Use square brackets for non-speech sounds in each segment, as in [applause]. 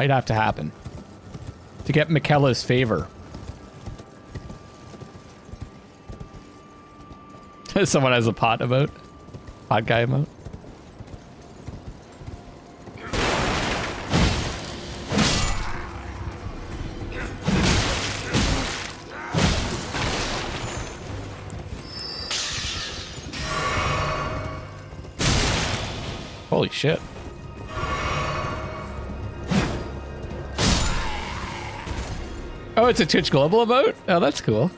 Might have to happen. To get Michaela's favor. [laughs] Someone has a pot emote. Pot guy emote. It's a Twitch Global emote? Oh, that's cool.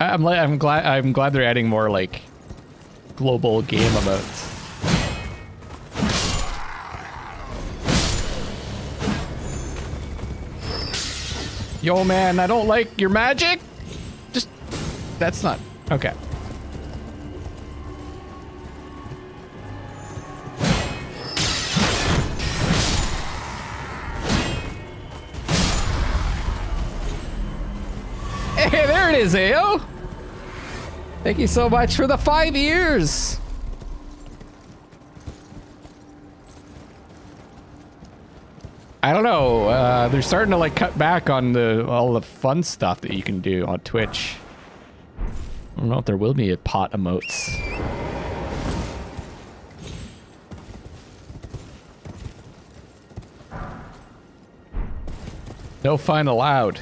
I'm like, I'm glad, I'm glad they're adding more like global game emotes. Yo, man, I don't like your magic. Just, that's not okay. Hey, there it is, Ao. Thank you so much for the five years. I don't know. Uh, they're starting to like cut back on the all the fun stuff that you can do on Twitch. I don't know if there will be a pot emotes. No fun allowed.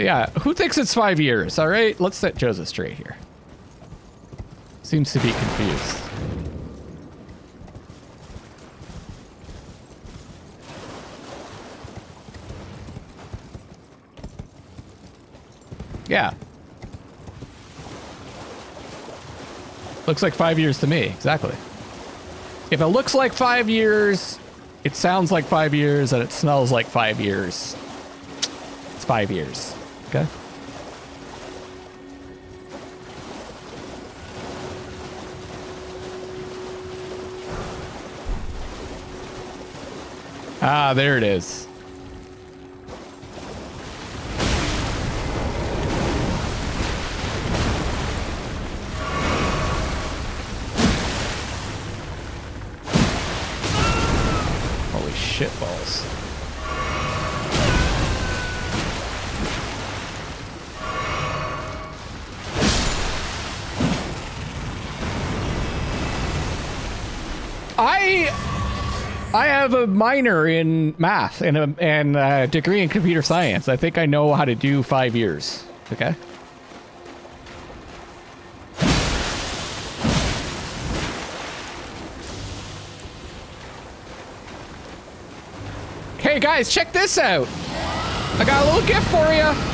Yeah, who thinks it's five years? All right, let's set Joseph straight here. Seems to be confused. Yeah. Looks like five years to me, exactly. If it looks like five years, it sounds like five years, and it smells like five years, it's five years. Okay. Ah, there it is. Have a minor in math and a and a degree in computer science. I think I know how to do five years. Okay. Hey guys, check this out. I got a little gift for you.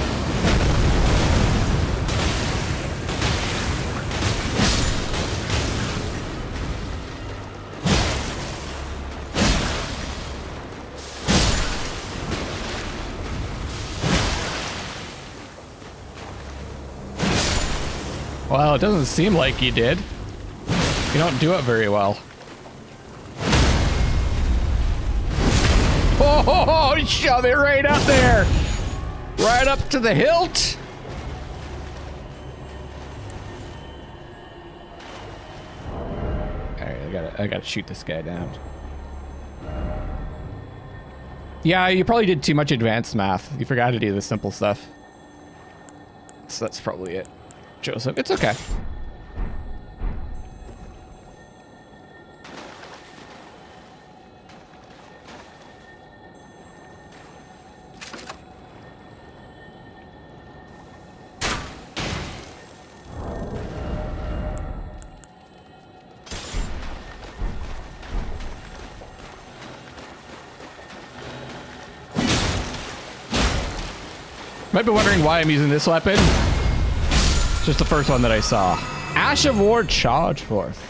Well, it doesn't seem like you did. You don't do it very well. [laughs] Oh, shove it right up there. Right up to the hilt. All right, I gotta, I gotta shoot this guy down. Yeah, you probably did too much advanced math. You forgot to do the simple stuff. So that's probably it. Joseph, it's okay. Might be wondering why I'm using this weapon. Just the first one that I saw. Ash of War Charge Forth.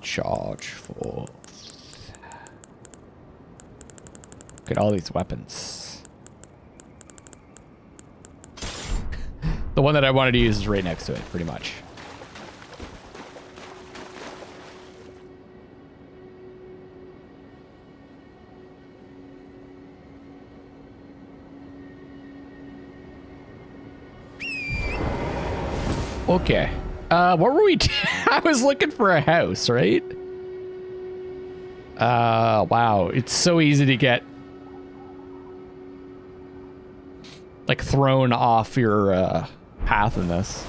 Charge Forth. Look at all these weapons. [laughs] the one that I wanted to use is right next to it, pretty much. Okay. Uh, what were we? [laughs] I was looking for a house, right? Uh, wow. It's so easy to get like thrown off your uh, path in this.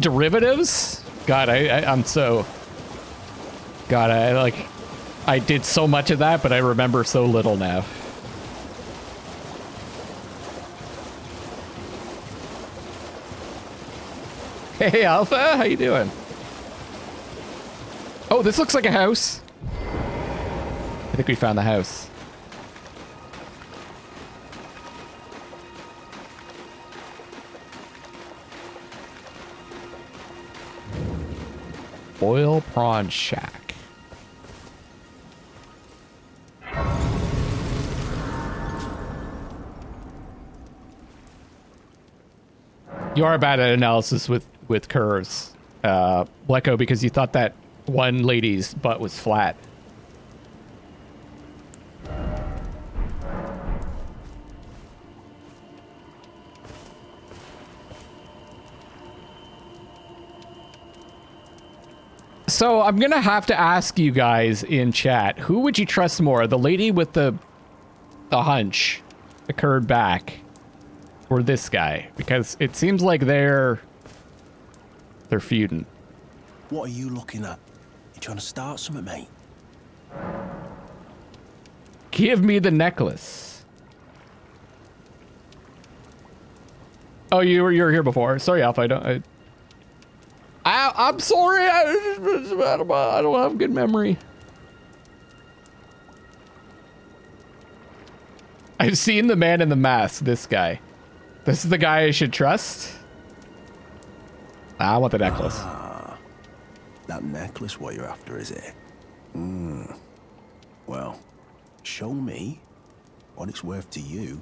Derivatives? God, I, I I'm so. God, I like. I did so much of that, but I remember so little now. Hey, Alpha, how you doing? Oh, this looks like a house. I think we found the house. Boil Prawn Shack. You are bad at analysis with with curves, uh, because you thought that one lady's butt was flat. So I'm gonna have to ask you guys in chat, who would you trust more, the lady with the the hunch, the curved back, or this guy? Because it seems like they're they're feuding. What are you looking at? You trying to start something, mate? Give me the necklace. Oh, you were you were here before. Sorry, Alpha. I don't. I, I I'm sorry. I, I don't have good memory. I've seen the man in the mask. This guy. This is the guy I should trust. I want the necklace. Ah, that necklace what you're after, is it? Hmm. Well, show me what it's worth to you,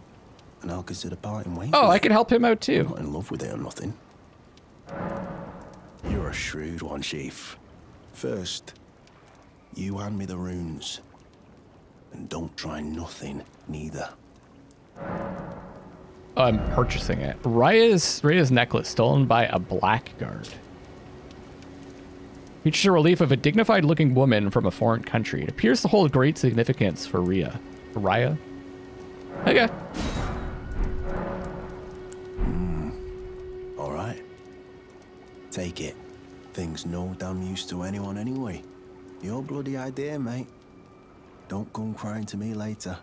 and I'll consider parting ways. Oh, I can help him out I'm too. not in love with it or nothing. A shrewd one, Chief. First, you hand me the runes. And don't try nothing, neither. I'm purchasing it. Rya's Rya's necklace stolen by a blackguard. Features a relief of a dignified-looking woman from a foreign country. It appears to hold great significance for Rya. Raya? Okay. Hmm. All right. Take it. Thing's no damn use to anyone anyway. Your bloody idea, mate. Don't come crying to me later.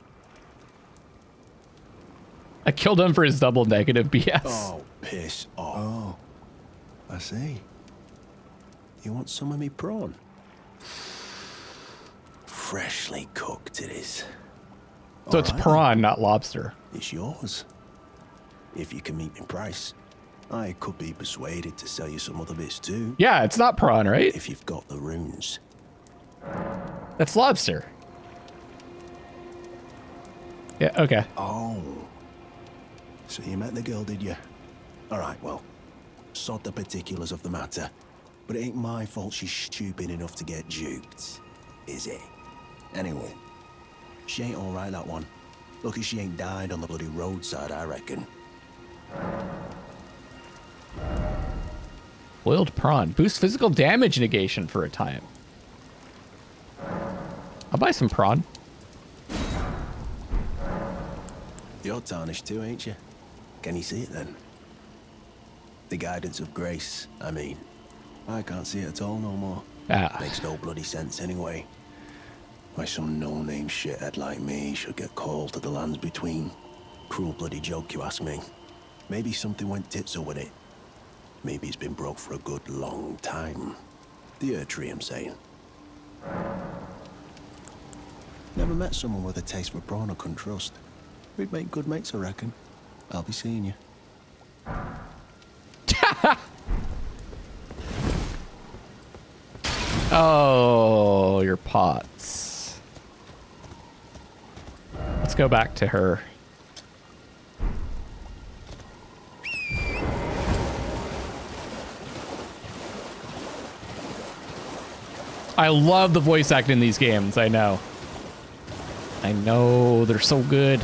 I killed him for his double negative BS. Oh, piss off. Oh, I see. You want some of me prawn? Freshly cooked it is. so it's Alright then. prawn, not lobster. It's yours. If you can meet me price. I could be persuaded to sell you some other bits too. Yeah, it's not prawn, right? If you've got the runes. That's lobster. Yeah, okay. Oh. So you met the girl, did you? All right, well, sod the particulars of the matter. But it ain't my fault she's stupid enough to get duped, is it? Anyway, she ain't all right, that one. Lucky she ain't died on the bloody roadside, I reckon. Boiled prawn. Boost physical damage negation for a time. I'll buy some prawn. You're tarnished too, ain't you? Can you see it then? The guidance of grace, I mean. I can't see it at all no more. Ah, Makes no bloody sense anyway. Why some no-name shithead like me should get called to the lands between. Cruel bloody joke, you ask me. Maybe something went tits up with it. Maybe he's been broke for a good long time. The Erdtree, I'm saying. Never met someone with a taste for brawn I couldn't trust. We'd make good mates, I reckon. I'll be seeing you. [laughs] Oh, your pots. Let's go back to her. I love the voice acting in these games, I know. I know, they're so good.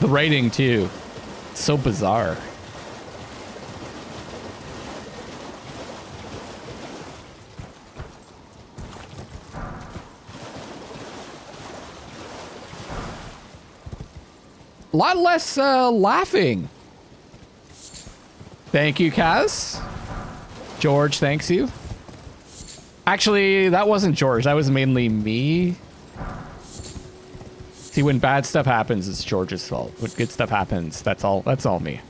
The writing, too. It's so bizarre. A lot less uh, laughing. Thank you, Kaz. George, thanks you. Actually, that wasn't George. That was mainly me. See, when bad stuff happens, it's George's fault. When good stuff happens, that's all. That's all me.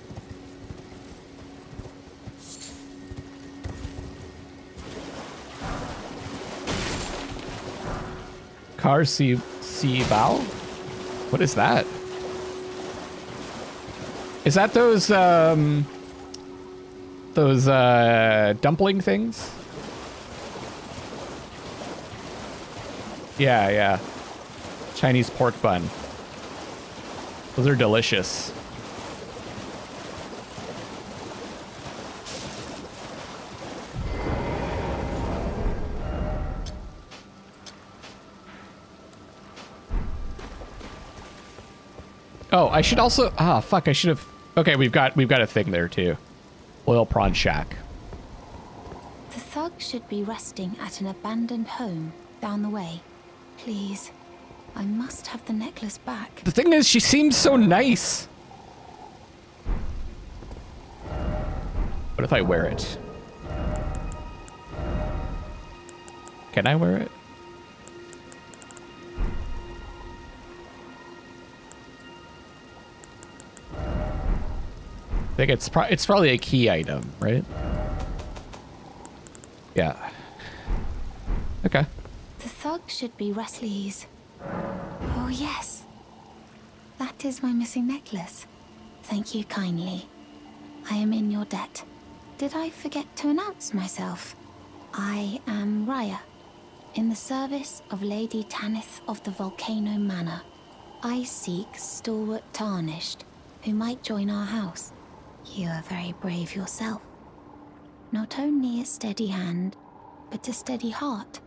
Car C C bow? What is that? Is that those um those uh dumpling things? Yeah, yeah. Chinese pork bun. Those are delicious. Oh, I should also ah fuck, I should have Okay, we've got we've got a thing there too. Oil prawn shack. The thug should be resting at an abandoned home down the way. Please, I must have the necklace back. The thing is, she seems so nice. What if I wear it? Can I wear it? I think it's pro it's probably a key item, right? Yeah. Okay. The thug should be Wesley's. Oh, yes. That is my missing necklace. Thank you kindly. I am in your debt. Did I forget to announce myself? I am Rya, in the service of Lady Tanith of the Volcano Manor. I seek stalwart tarnished, who might join our house. You are very brave yourself. Not only a steady hand, but a steady heart.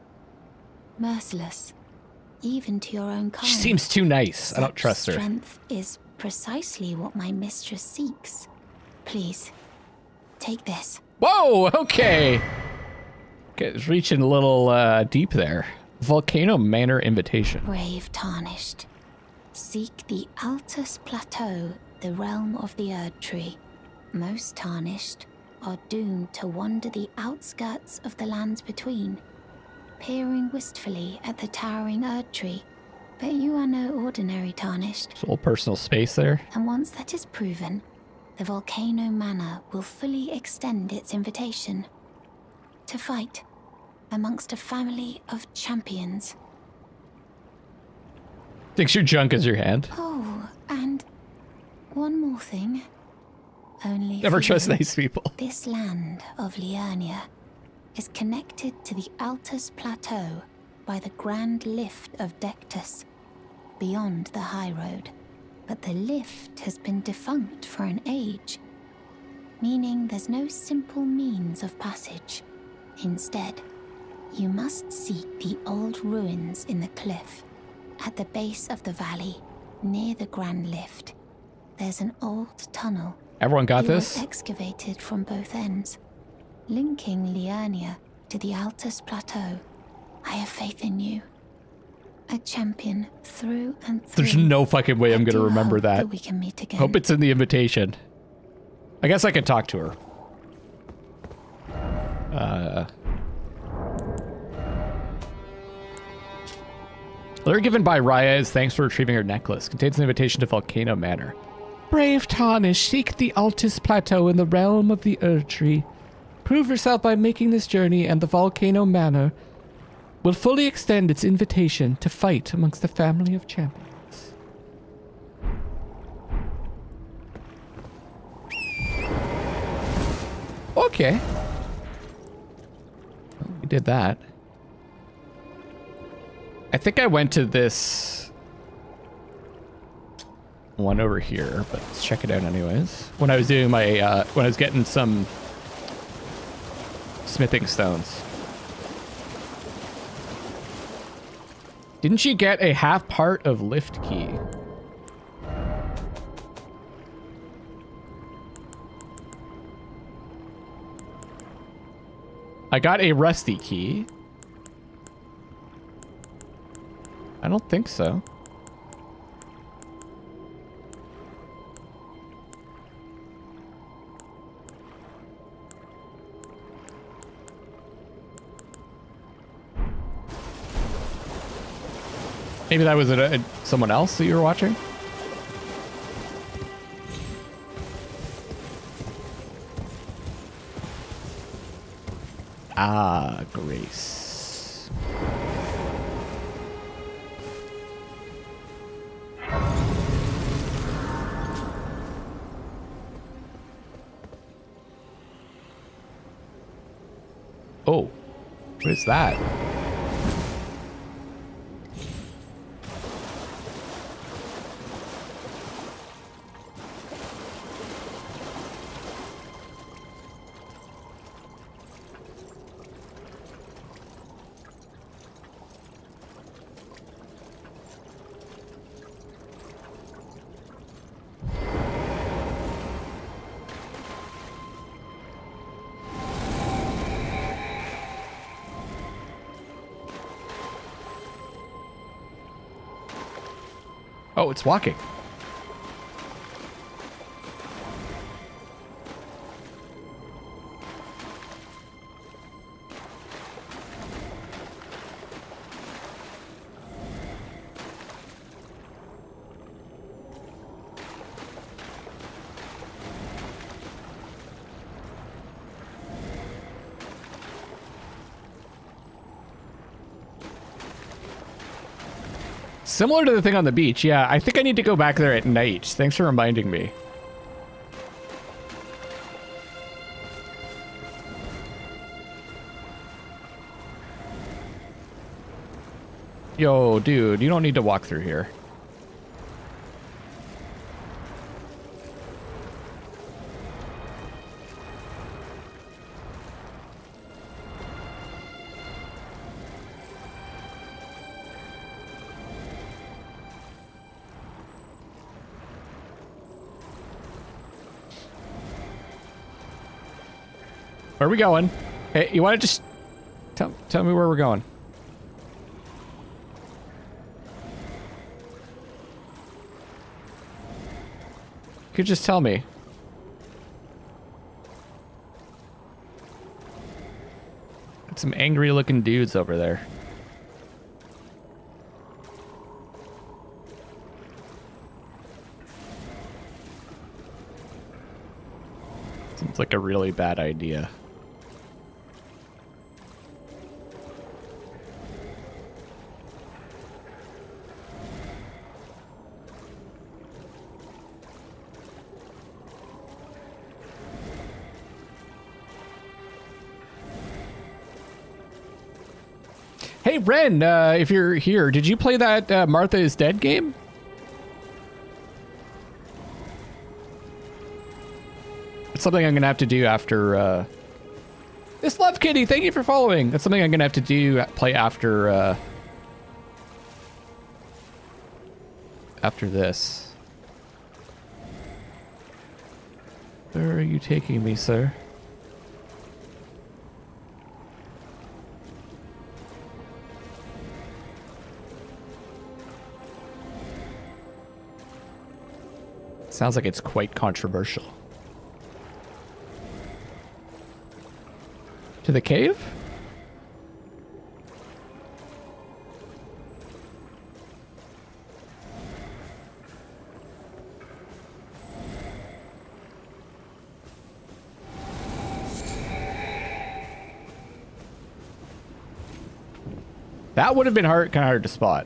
Merciless, even to your own kind. She seems too nice. I don't Such trust her. Strength is precisely what my mistress seeks. Please, take this. Whoa, okay. Okay, it's reaching a little uh, deep there. Volcano Manor invitation. Brave tarnished. Seek the Altus Plateau, the realm of the Erd Tree. Most tarnished are doomed to wander the outskirts of the lands between, peering wistfully at the towering Erd Tree. But you are no ordinary tarnished. It's a little personal space there. And once that is proven, the Volcano Manor will fully extend its invitation to fight amongst a family of champions. Thinks your junk is your hand. Oh, and one more thing. Only Never trust nice people. This land of Liurnia is connected to the Altus Plateau by the Grand Lift of Dectus, beyond the High Road. But the lift has been defunct for an age, meaning there's no simple means of passage. Instead, you must seek the old ruins in the cliff. At the base of the valley, near the Grand Lift, there's an old tunnel Everyone got it this? was excavated from both ends, linking Liurnia to the Altus Plateau. I have faith in you. A champion through and through. There's no fucking way I'm gonna remember hope that. we can meet again. Hope it's in the invitation. I guess I can talk to her. Uh. Letter given by Rya is thanks for retrieving her necklace. Contains an invitation to Volcano Manor. Brave Tarnish, seek the Altus Plateau in the realm of the Erd Tree. Prove yourself by making this journey, and the Volcano Manor will fully extend its invitation to fight amongst the family of champions. Okay. We did that. I think I went to this one over here, but let's check it out anyways. When I was doing my, uh, when I was getting some smithing stones. Didn't she get a half part of lift key? I got a rusty key. I don't think so. Maybe that was a, a, someone else that you were watching? Ah, Grace. Oh, what is that? Walking. Similar to the thing on the beach. Yeah, I think I need to go back there at night. Thanks for reminding me. Yo, dude, you don't need to walk through here. We going? Hey, you want to just tell tell me where we're going? You could just tell me. Got some angry looking dudes over there. Seems like a really bad idea. Ren, uh, if you're here, did you play that uh, Martha is Dead game? It's something I'm to have to do after... Uh... This Love Kitty, thank you for following. That's something I'm to have to do, play after... Uh... After this. Where are you taking me, sir? Sounds like it's quite controversial. To the cave? That would have been hard, kind of hard to spot.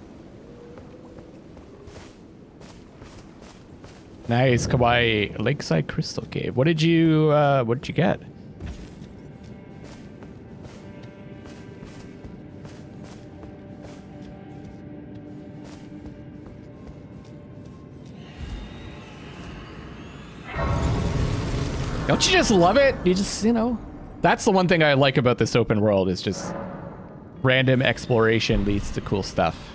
Nice, Kawaii Lakeside Crystal Cave. What did you, uh, what did you get? Don't you just love it? You just, you know, that's the one thing I like about this open world is just random exploration leads to cool stuff.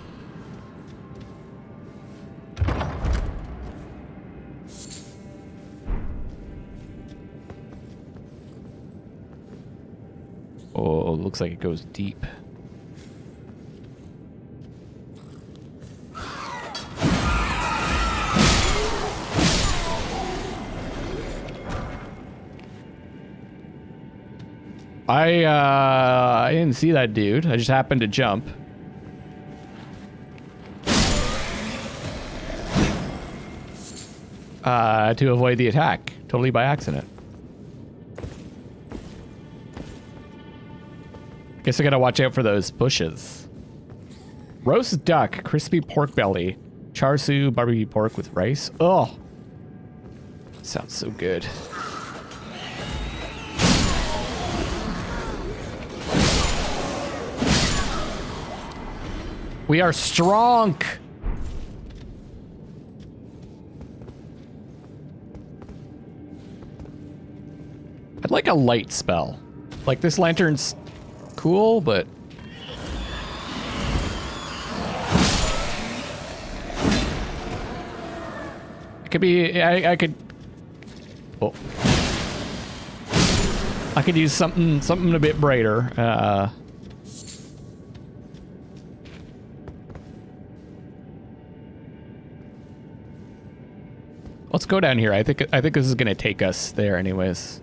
Oh, looks like it goes deep. I uh I didn't see that dude. I just happened to jump. Uh to avoid the attack, totally by accident. Guess I gotta watch out for those bushes. Roast duck, crispy pork belly, char siu, barbecue pork with rice. Oh, sounds so good. We are strong. I'd like a light spell. Like this lantern's cool, but it could be. I, I could. Oh. I could use something something a bit brighter. Uh, let's go down here. I think I think this is gonna take us there, anyways.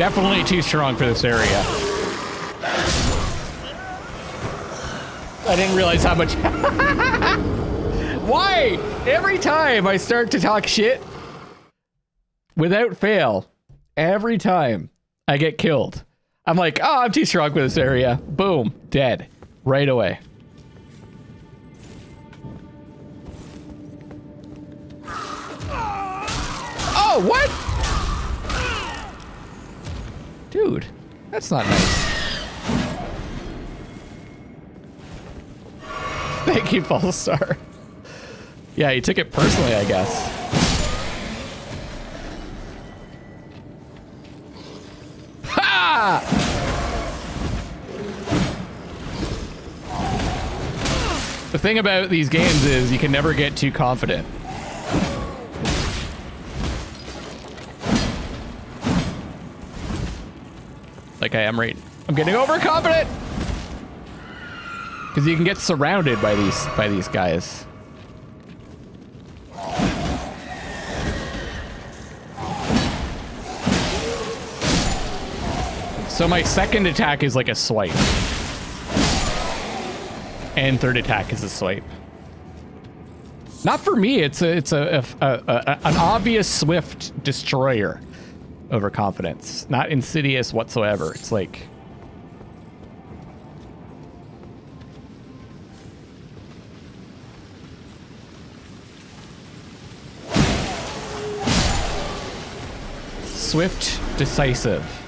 Definitely too strong for this area. I didn't realize how much... [laughs] Why? Every time I start to talk shit, without fail, every time I get killed, I'm like, oh, I'm too strong for this area. Boom, dead. Right away. Oh, what? Dude, that's not nice. [laughs] Thank you, Star. Yeah, he took it personally, I guess. Ha! The thing about these games is you can never get too confident. Like I am right. I'm getting overconfident. Because you can get surrounded by these by these guys. So my second attack is like a swipe. And third attack is a swipe. Not for me, it's a it's a, a, a, a an obvious swift destroyer overconfidence. Not insidious whatsoever. It's like... Swift, decisive.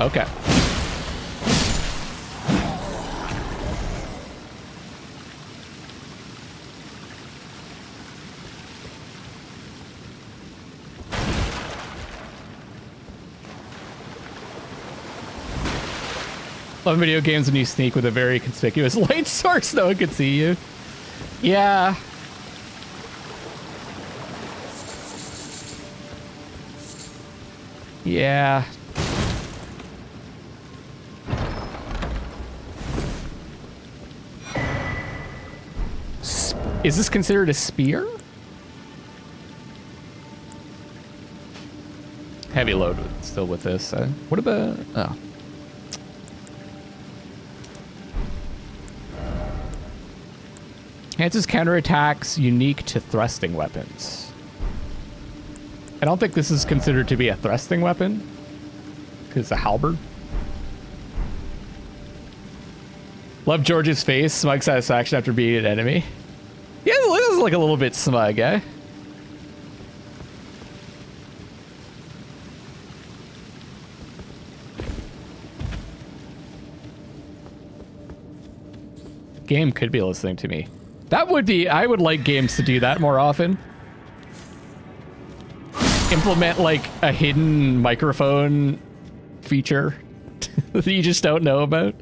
Okay. Love video games when you sneak with a very conspicuous [laughs] light source no one can see you. Yeah. Yeah, Is this considered a spear? Heavy load still with this. Uh, what about... Oh. Enhances counterattacks unique to thrusting weapons. I don't think this is considered to be a thrusting weapon. Because it's a halberd. Love George's face. Smug satisfaction after beating an enemy. Yeah, this is like a little bit smug, eh? Game could be listening to me. That would be, I would like games to do that more often. Implement like a hidden microphone feature [laughs] that you just don't know about.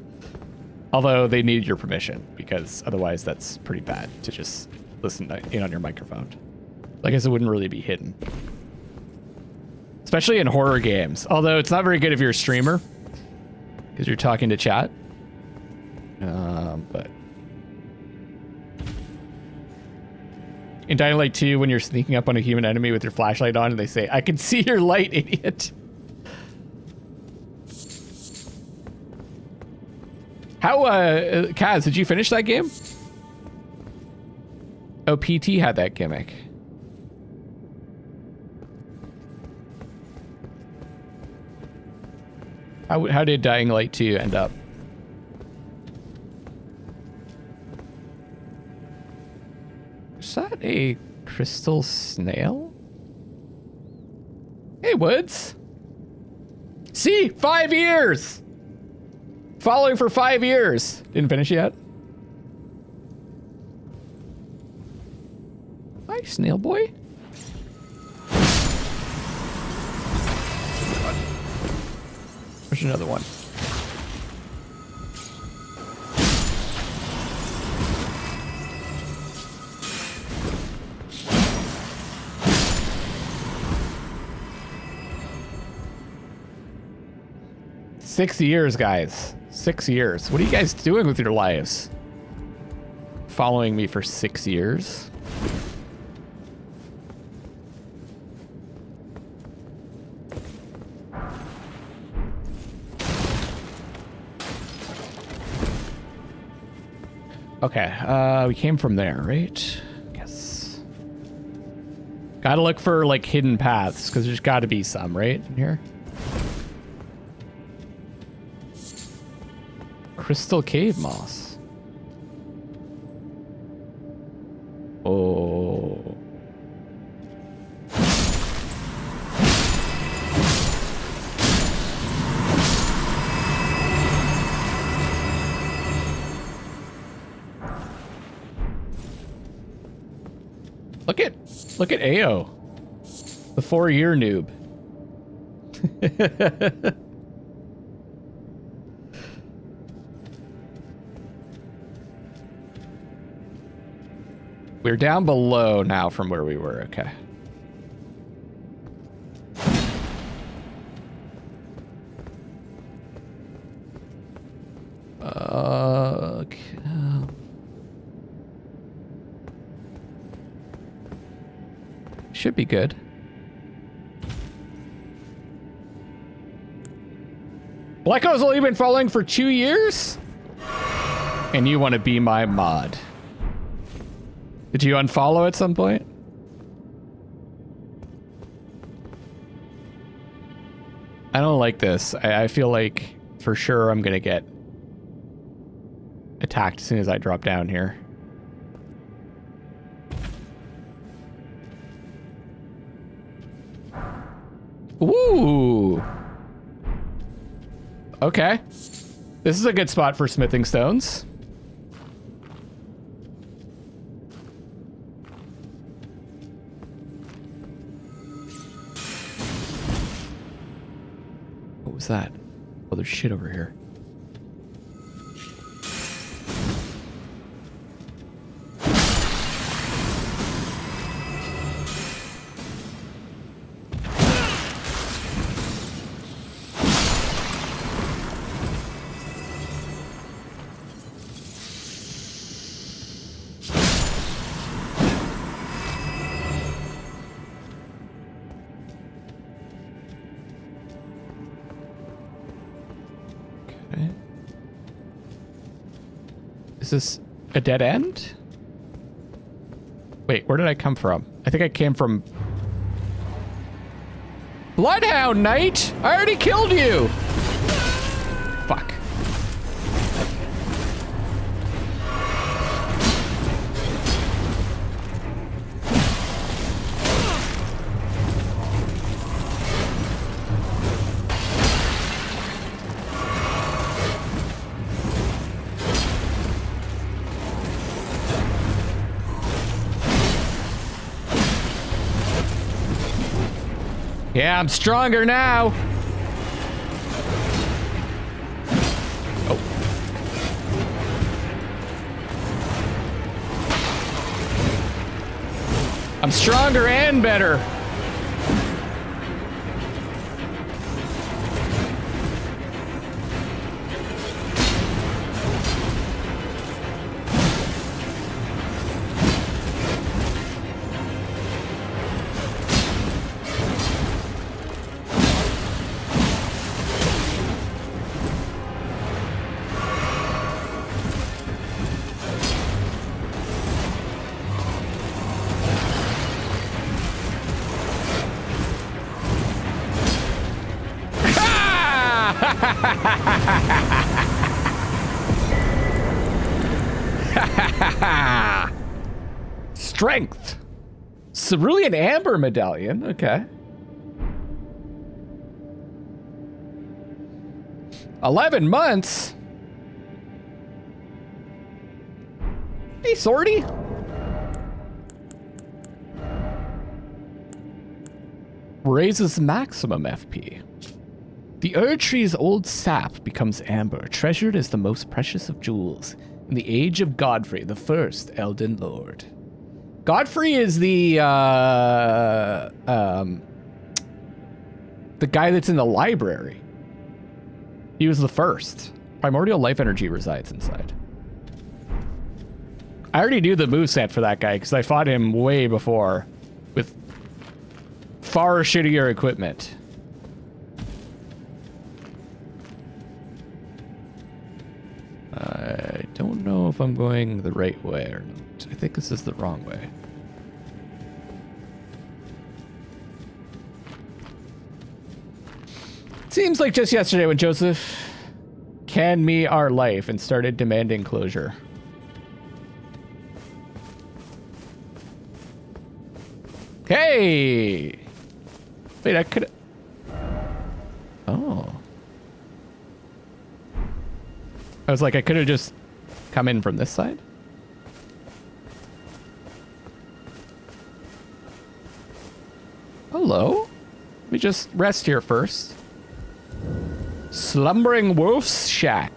Although they need your permission because otherwise that's pretty bad to just listen in on your microphone. I guess it wouldn't really be hidden. Especially in horror games. Although it's not very good if you're a streamer because you're talking to chat. Um, but in Dying Light 2, when you're sneaking up on a human enemy with your flashlight on and they say, I can see your light, idiot. How, uh, Kaz, did you finish that game? Oh, PT had that gimmick. How, how did Dying Light 2 end up? Is that a crystal snail? Hey, Woods. See, five years. Following for five years. Didn't finish yet. Hi, snail boy. There's another one. Six years, guys. Six years. What are you guys doing with your lives? Following me for six years? Okay, uh, we came from there, right? Yes. Gotta look for, like, hidden paths, because there's gotta be some, right, in here? Crystal cave moss. Oh. Look at look at Ao. The four-year noob. [laughs] We're down below now from where we were. Okay. Okay. Should be good. Blacko's only been following for two years? And you want to be my mod. Did you unfollow at some point? I don't like this. I, I feel like for sure I'm going to get attacked as soon as I drop down here. Ooh. Okay. This is a good spot for smithing stones. Was that? Oh, there's shit over here. Is this a dead end? Wait, where did I come from? I think I came from... Bloodhound Knight! I already killed you! Yeah, I'm stronger now. Oh. I'm stronger and better. Strength. Cerulean Amber Medallion. Okay. 11 months? Hey, Sorty. Raises maximum FP. The Ur Erdtree's old sap becomes amber, treasured as the most precious of jewels in the age of Godfrey, the first Elden Lord. Godfrey is the uh, um, the guy that's in the library. He was the first. Primordial life energy resides inside. I already knew the moveset for that guy because I fought him way before with far shittier equipment. I don't know if I'm going the right way or not. I think this is the wrong way. Seems like just yesterday when Joseph canned me our life and started demanding closure. Hey! Wait, I could... Oh. I was like, I could have just come in from this side. Hello? Let me just rest here first. Slumbering Wolf's Shack.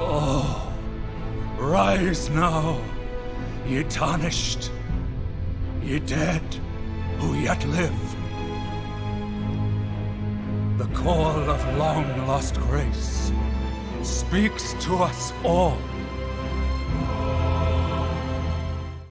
Oh, rise now, ye tarnished, ye dead who yet live. The call of long lost grace speaks to us all.